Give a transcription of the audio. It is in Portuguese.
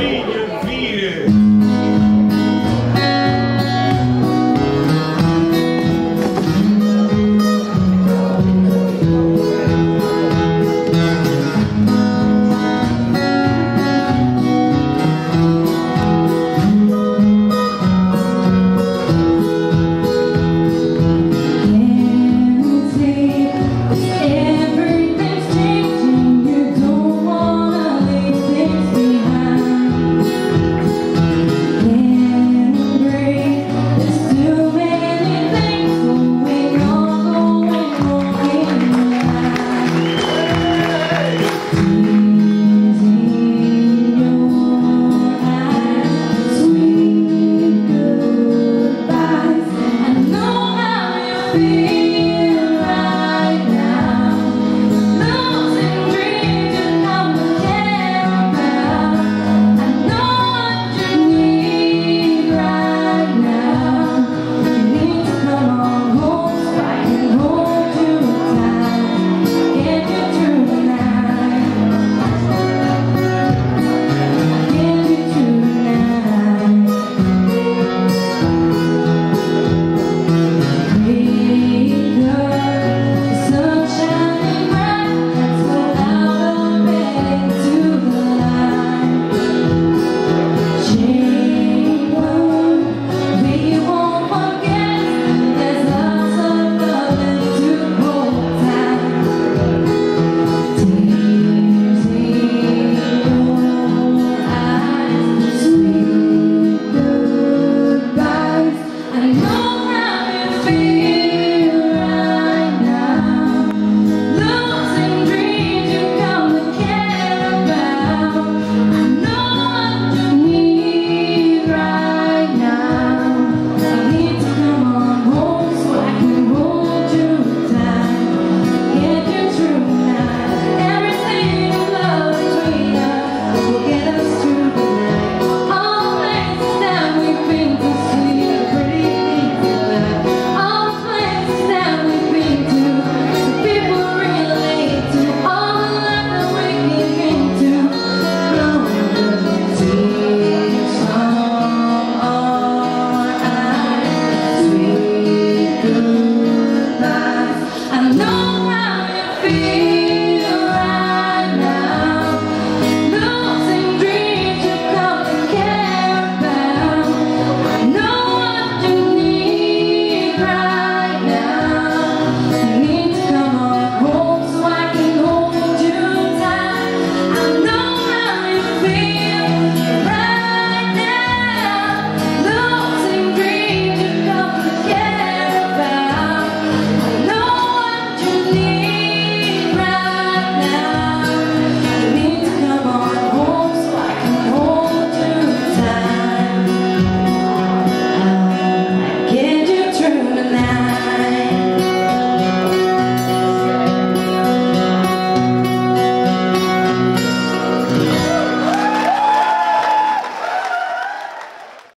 vinha be